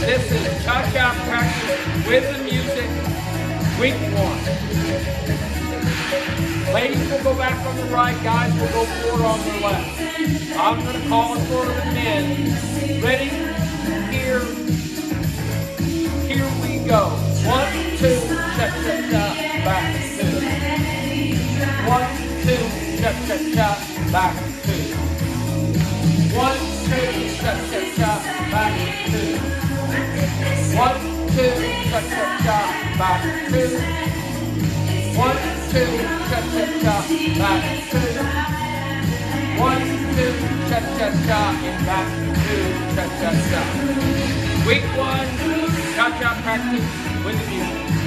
This is cha-cha practice with the music, week one. Ladies will go back on the right, guys will go forward on the left. I'm going to call it for the men. Ready? Here. Here we go. One, two, cha cha cha, back two. One, two, cha cha cha, back two. One, two, cha cha cha, back two. One, two, cha cha cha, back two. One, two, cha cha cha, back two. One, two, cha cha cha, and back two, cha cha cha. Week one, cha cha practice with music.